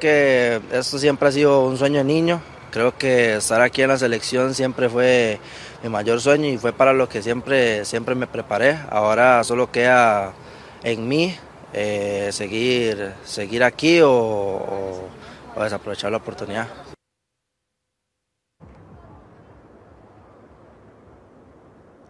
Que esto siempre ha sido un sueño de niño. Creo que estar aquí en la selección siempre fue mi mayor sueño y fue para lo que siempre, siempre me preparé. Ahora solo queda en mí eh, seguir, seguir aquí o, o, o desaprovechar la oportunidad.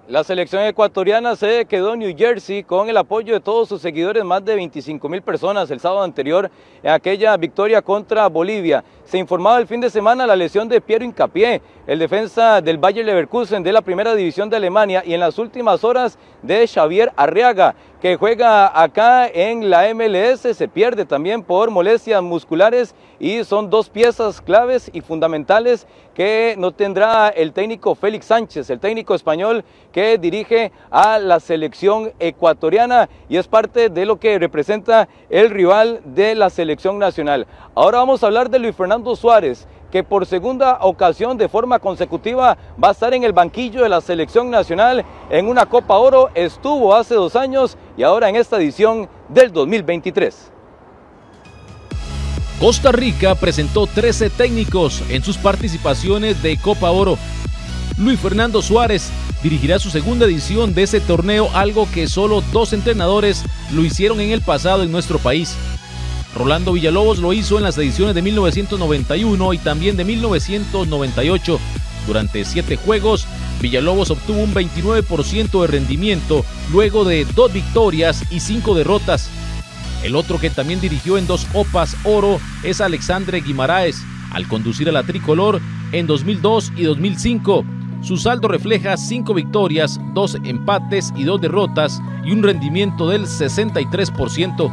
La selección ecuatoriana se quedó en New Jersey con el apoyo de todos sus seguidores, más de 25 mil personas el sábado anterior en aquella victoria contra Bolivia. Se informaba el fin de semana la lesión de Piero Incapié, el defensa del Bayer Leverkusen de la primera división de Alemania y en las últimas horas de Xavier Arriaga, que juega acá en la MLS, se pierde también por molestias musculares y son dos piezas claves y fundamentales que no tendrá el técnico Félix Sánchez, el técnico español que dirige a la selección ecuatoriana y es parte de lo que representa el rival de la selección nacional. Ahora vamos a hablar de Luis Fernando Suárez, que por segunda ocasión de forma consecutiva va a estar en el banquillo de la selección nacional en una Copa Oro, estuvo hace dos años y ahora en esta edición del 2023. Costa Rica presentó 13 técnicos en sus participaciones de Copa Oro. Luis Fernando Suárez dirigirá su segunda edición de ese torneo, algo que solo dos entrenadores lo hicieron en el pasado en nuestro país. Rolando Villalobos lo hizo en las ediciones de 1991 y también de 1998. Durante siete juegos, Villalobos obtuvo un 29% de rendimiento luego de dos victorias y cinco derrotas. El otro que también dirigió en dos Opas Oro es Alexandre Guimaraes, al conducir a la tricolor en 2002 y 2005. Su saldo refleja cinco victorias, dos empates y dos derrotas y un rendimiento del 63%.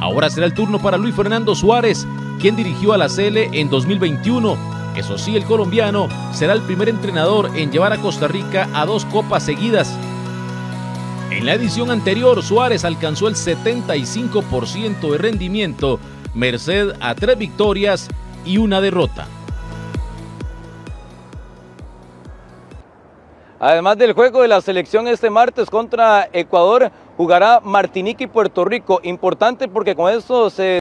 Ahora será el turno para Luis Fernando Suárez, quien dirigió a la CL en 2021. Eso sí, el colombiano será el primer entrenador en llevar a Costa Rica a dos copas seguidas. En la edición anterior, Suárez alcanzó el 75% de rendimiento, merced a tres victorias y una derrota. Además del juego de la selección este martes contra Ecuador, jugará Martinica y Puerto Rico. Importante porque con eso se